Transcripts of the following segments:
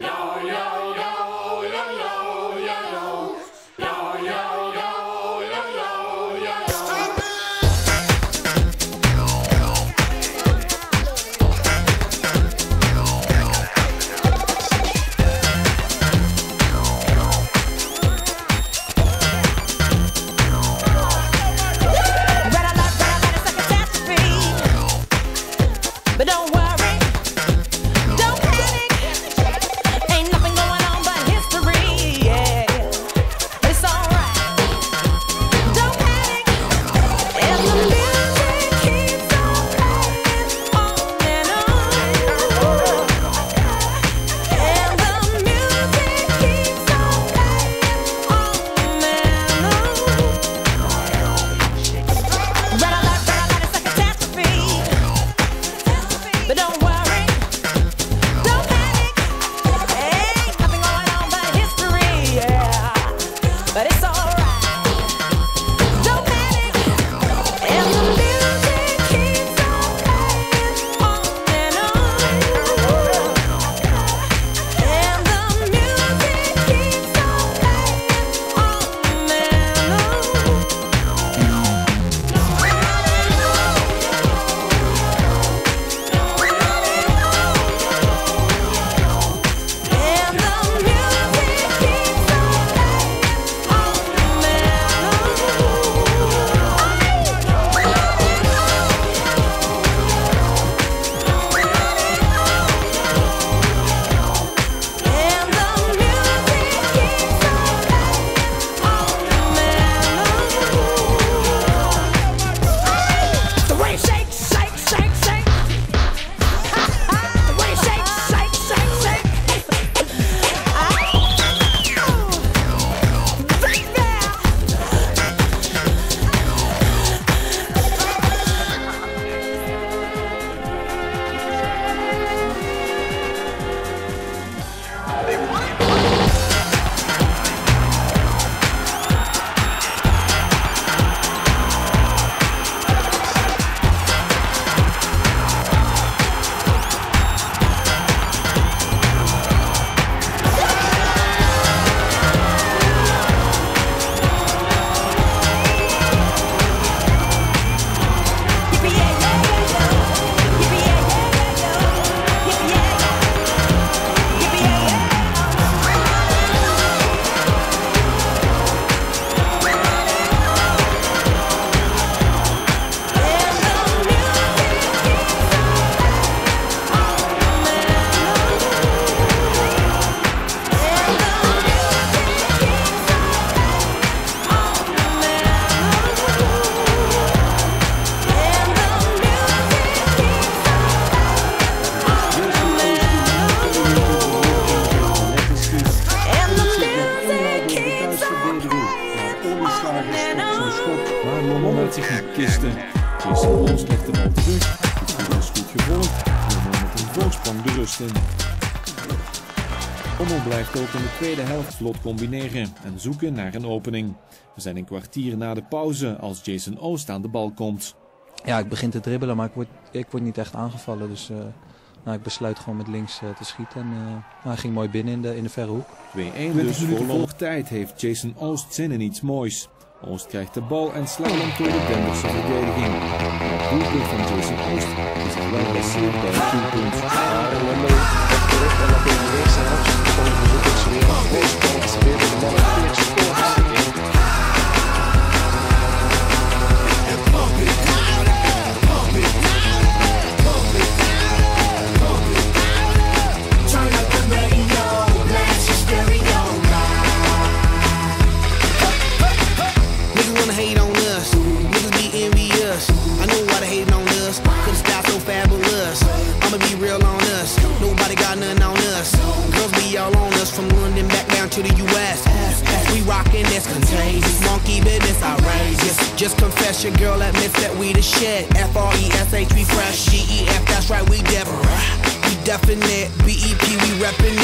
Yo, yo, yo. Blijft ook in de tweede helft vlot combineren en zoeken naar een opening. We zijn een kwartier na de pauze als Jason Oost aan de bal komt. Ja, ik begin te dribbelen, maar ik word, ik word niet echt aangevallen. Dus uh, nou, ik besluit gewoon met links uh, te schieten. En uh, hij ging mooi binnen in de, in de verre hoek. 2-1 dus voor tijd heeft Jason Oost zin in iets moois. Oost krijgt de bal en slaat hem door de Denverse verdediging. Het doelpunt van Jason Oost is wel geblesseerd bij het doelpunt. To be real on us. Nobody got nothing on us. Girls be all on us from London back down to the US. We rockin' this contagious, monkey business outrageous. Just confess your girl admits that we the shit. F R E S H we fresh, G E F that's right we Deborah. We definite, B E P we reppin' it.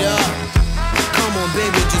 baby, just